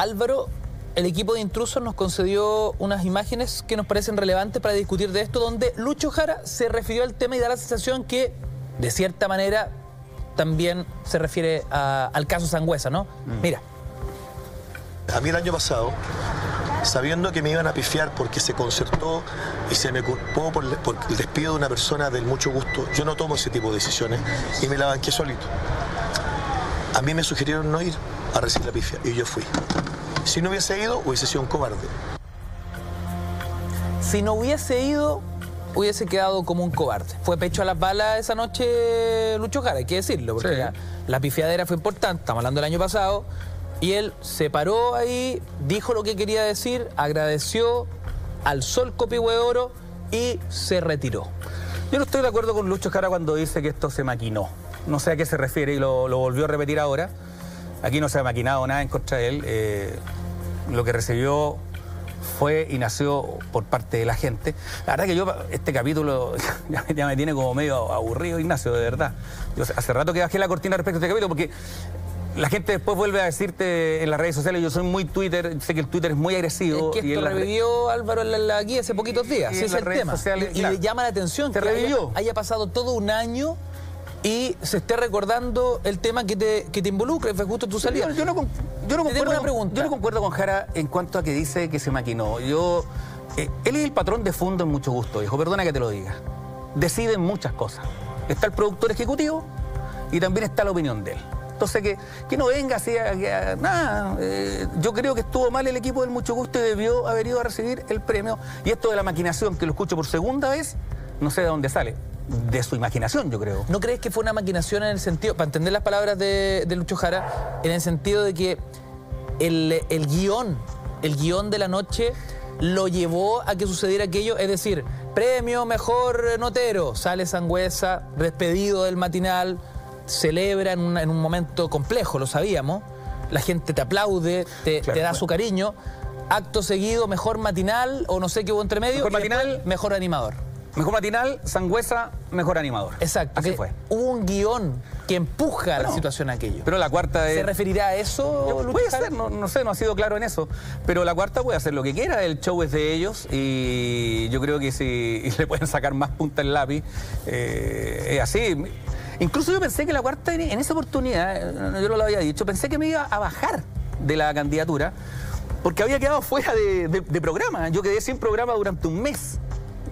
Álvaro, el equipo de intrusos nos concedió unas imágenes que nos parecen relevantes para discutir de esto, donde Lucho Jara se refirió al tema y da la sensación que, de cierta manera, también se refiere a- al caso Sangüesa, ¿no? Mira. A mí el año pasado, sabiendo que me iban a pifiar porque se concertó y se me culpó por, por el despido de una persona del mucho gusto, yo no tomo ese tipo de decisiones y me la banqué solito. A mí me sugirieron no ir a recibir la pifia y yo fui. Si no hubiese ido, hubiese sido un cobarde. Si no hubiese ido, hubiese quedado como un cobarde. Fue pecho a las balas esa noche Lucho Jara, hay que decirlo, porque Sí. la, la pifiadera fue importante, estamos hablando del año pasado, y él se paró ahí, dijo lo que quería decir, agradeció, alzó el copihue de oro y se retiró. Yo no estoy de acuerdo con Lucho Jara cuando dice que esto se maquinó. No sé a qué se refiere y lo, lo volvió a repetir ahora. Aquí no se ha maquinado nada en contra de él. Eh, lo que recibió fue y nació por parte de la gente. La verdad que yo, este capítulo ya, me- ya me tiene como medio aburrido, Ignacio, de verdad. Yo hace rato que bajé la cortina respecto a este capítulo porque la gente después vuelve a decirte en las redes sociales, yo soy muy Twitter, sé que el Twitter es muy agresivo. Es que esto revivió Álvaro en la, guía hace poquitos días, Y ese es el tema. sociales, y le llama la atención que haya, haya pasado todo un año y se esté recordando el tema que te, que te involucra, fue justo tu salida. Yo, yo no, yo no concuerdo, pregunta. yo no concuerdo con Jara en cuanto a que dice que se maquinó. Yo, eh, él es el patrón de fondo en mucho gusto, hijo. Perdona que te lo diga. Decide en muchas cosas. Está el productor ejecutivo y también está la opinión de él. Entonces, que, que no venga así a- nada, eh, yo creo que estuvo mal el equipo del Mucho Gusto y debió haber ido a recibir el premio. Y esto de la maquinación, que lo escucho por segunda vez, no sé de dónde sale. De su imaginación, yo creo. ¿No crees que fue una maquinación en el sentido, para entender las palabras de, de Lucho Jara, en el sentido de que el, el guion, el guion de la noche lo llevó a que sucediera aquello? Es decir, premio mejor notero, sale Sangüesa, despedido del matinal, celebra en, una- en un momento complejo, lo sabíamos, la gente te aplaude, te, Claro, te da bueno. su cariño, acto seguido, mejor matinal o no sé qué hubo entre medio, Mejor y después, matinal. mejor animador. Mejor matinal, Sangüesa, mejor animador. Exacto. Así fue. Hubo un guion que empuja la situación a aquello. Pero la cuarta es... ¿Se referirá a eso, Lucho Puede ser, no, no sé, no ha sido claro en eso. Pero la cuarta puede hacer lo que quiera, el show es de ellos y yo creo que si le pueden sacar más punta al lápiz, eh, es así. Incluso yo pensé que la cuarta en, esa oportunidad, eh, yo no lo había dicho, pensé que me iba a bajar de la candidatura porque había quedado fuera de, de- de programa. Yo quedé sin programa durante un mes.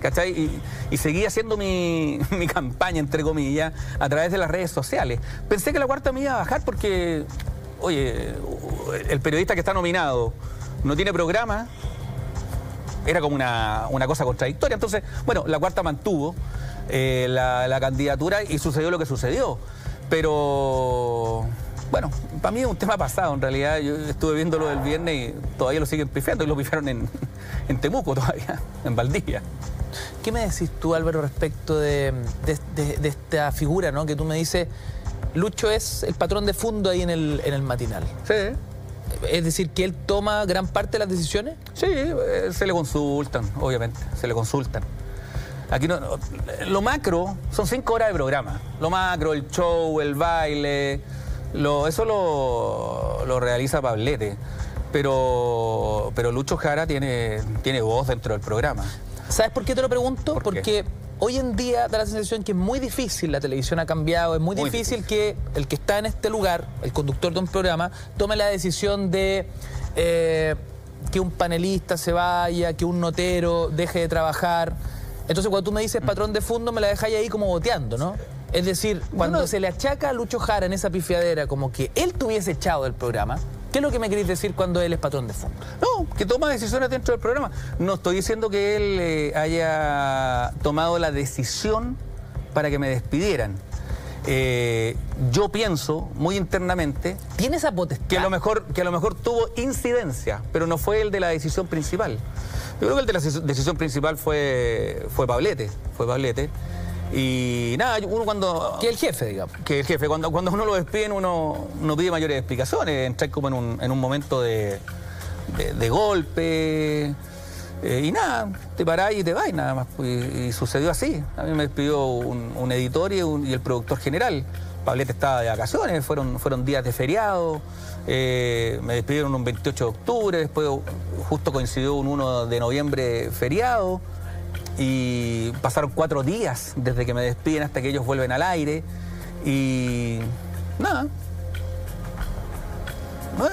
¿Cachai? Y, y seguí haciendo mi, campaña, entre comillas, a través de las redes sociales. Pensé que la cuarta me iba a bajar porque, oye, el periodista que está nominado no tiene programa, era como una, una cosa contradictoria. Entonces, bueno, la cuarta mantuvo eh, la, la candidatura y sucedió lo que sucedió. Pero, bueno, para mí es un tema pasado en realidad. Yo estuve viendo lo del viernes y todavía lo siguen pifiando y lo pifiaron en, en Temuco todavía, en Valdivia. ¿Qué me decís tú, Álvaro, respecto de, de- de- de esta figura, ¿no? Que tú me dices, Lucho es el patrón de fondo ahí en el, en el matinal. Sí. Es decir, que él toma gran parte de las decisiones. Sí, eh, se le consultan, obviamente, se le consultan. Aquí no, no- lo macro son cinco horas de programa. Lo macro, el show, el baile, lo- eso lo, lo realiza Pablete. Pero, pero Lucho Jara tiene, tiene voz dentro del programa. ¿Sabes por qué te lo pregunto? Porque hoy en día da la sensación que es muy difícil, la televisión ha cambiado, es muy, Muy difícil, que el que está en este lugar, el conductor de un programa, tome la decisión de eh, que un panelista se vaya, que un notero deje de trabajar. Entonces cuando tú me dices patrón de fondo, me la dejáis ahí como boteando, ¿no? Es decir, cuando no- se le achaca a Lucho Jara en esa pifiadera como que él tuviese echado del programa, ¿qué es lo que me queréis decir cuando él es patrón de fondo? No, que toma decisiones dentro del programa. No estoy diciendo que él eh, haya tomado la decisión para que me despidieran. Eh, yo pienso muy internamente ¿Tiene esa potestad? que a lo mejor que a lo mejor tuvo incidencia, pero no fue el de la decisión principal. Yo creo que el de la deci- decisión principal fue fue Pablete, fue Pablete. Y nada, uno cuando Que el jefe, digamos. que el jefe, cuando, cuando uno lo despiden, uno no pide mayores explicaciones, entrar como en un, en un momento de, de- de golpe. eh, y nada, te parás y te vas nada más. pues, Y, y sucedió así. A mí me despidió un, un editor y, un- y el productor general. Pablete estaba de vacaciones, fueron, fueron días de feriado. eh, me despidieron un 28 de octubre, después justo coincidió un 1 de noviembre feriado. Y pasaron cuatro días desde que me despiden hasta que ellos vuelven al aire. Y nada.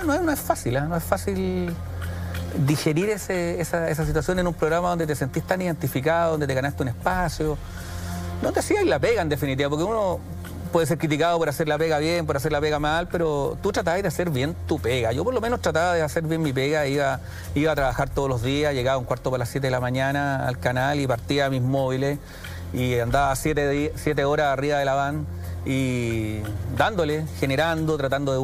No, no, es fácil, ¿eh? no es fácil digerir ese- esa, esa situación en un programa donde te sentís tan identificado, donde te ganaste un espacio. No te hacías la pega en definitiva, porque uno puede ser criticado por hacer la pega bien, por hacer la pega mal, pero tú tratabas de hacer bien tu pega. Yo por lo menos trataba de hacer bien mi pega, iba, iba a trabajar todos los días, llegaba un cuarto para las 7 de la mañana al canal y partía mis móviles y andaba 7 horas arriba de la van y dándole, generando, tratando de